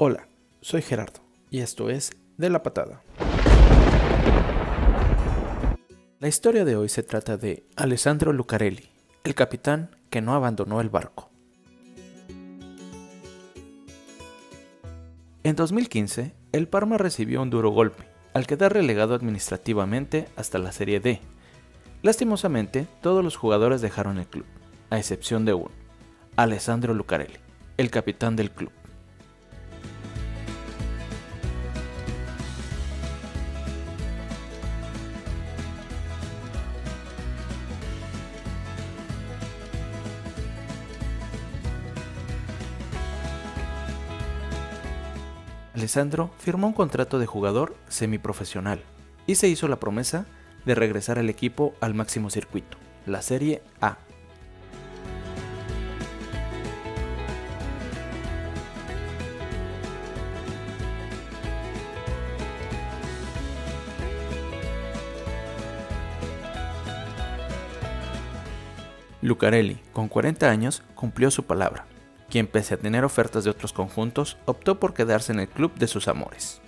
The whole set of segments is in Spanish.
Hola, soy Gerardo y esto es De la Patada. La historia de hoy se trata de Alessandro Lucarelli, el capitán que no abandonó el barco. En 2015, el Parma recibió un duro golpe, al quedar relegado administrativamente hasta la Serie D. Lastimosamente, todos los jugadores dejaron el club, a excepción de uno, Alessandro Lucarelli, el capitán del club. Alessandro firmó un contrato de jugador semiprofesional y se hizo la promesa de regresar al equipo al máximo circuito, la Serie A. Lucarelli, con 40 años, cumplió su palabra quien pese a tener ofertas de otros conjuntos, optó por quedarse en el club de sus amores.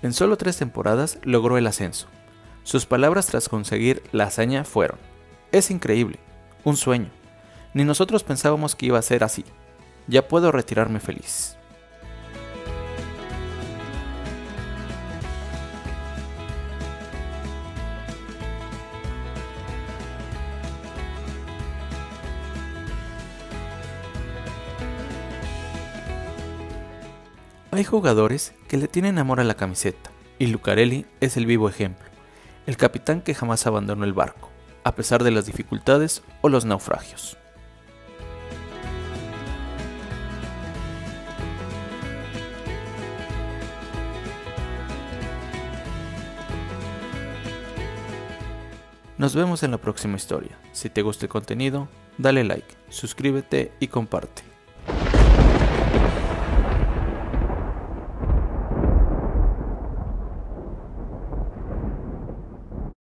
En solo tres temporadas logró el ascenso, sus palabras tras conseguir la hazaña fueron, es increíble, un sueño. Ni nosotros pensábamos que iba a ser así. Ya puedo retirarme feliz. Hay jugadores que le tienen amor a la camiseta, y Lucarelli es el vivo ejemplo el capitán que jamás abandonó el barco, a pesar de las dificultades o los naufragios. Nos vemos en la próxima historia. Si te gusta el contenido, dale like, suscríbete y comparte.